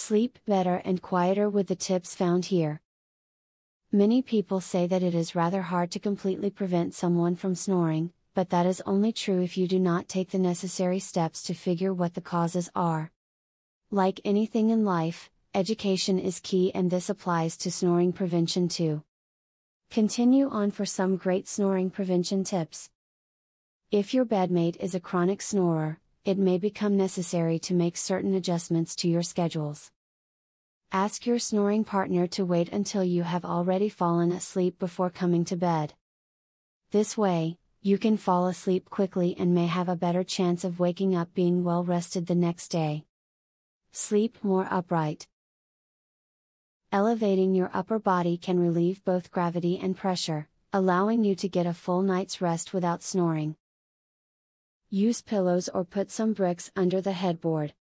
Sleep better and quieter with the tips found here. Many people say that it is rather hard to completely prevent someone from snoring, but that is only true if you do not take the necessary steps to figure what the causes are. Like anything in life, education is key and this applies to snoring prevention too. Continue on for some great snoring prevention tips. If your bedmate is a chronic snorer, it may become necessary to make certain adjustments to your schedules. Ask your snoring partner to wait until you have already fallen asleep before coming to bed. This way, you can fall asleep quickly and may have a better chance of waking up being well rested the next day. Sleep more upright. Elevating your upper body can relieve both gravity and pressure, allowing you to get a full night's rest without snoring. Use pillows or put some bricks under the headboard.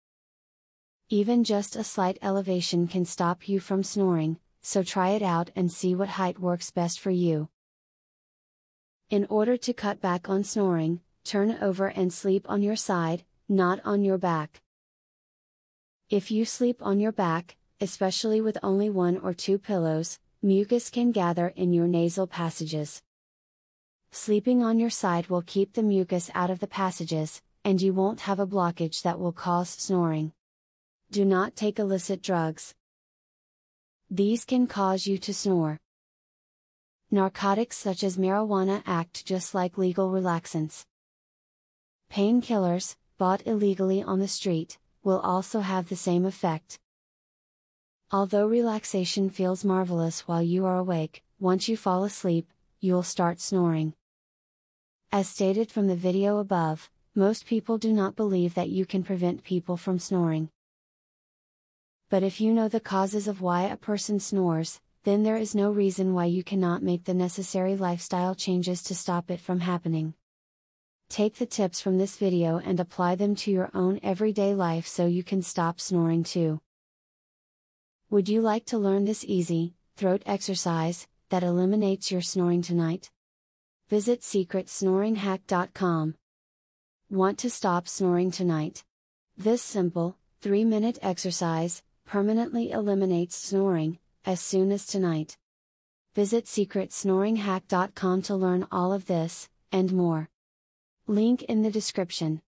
Even just a slight elevation can stop you from snoring, so try it out and see what height works best for you. In order to cut back on snoring, turn over and sleep on your side, not on your back. If you sleep on your back, especially with only one or two pillows, mucus can gather in your nasal passages. Sleeping on your side will keep the mucus out of the passages, and you won't have a blockage that will cause snoring. Do not take illicit drugs. These can cause you to snore. Narcotics such as marijuana act just like legal relaxants. Painkillers, bought illegally on the street, will also have the same effect. Although relaxation feels marvelous while you are awake, once you fall asleep, you'll start snoring. As stated from the video above, most people do not believe that you can prevent people from snoring. But if you know the causes of why a person snores, then there is no reason why you cannot make the necessary lifestyle changes to stop it from happening. Take the tips from this video and apply them to your own everyday life so you can stop snoring too. Would you like to learn this easy, throat exercise, that eliminates your snoring tonight? Visit secretsnoringhack.com. Want to stop snoring tonight? This simple, 3 minute exercise permanently eliminates snoring as soon as tonight. Visit secretsnoringhack.com to learn all of this and more. Link in the description.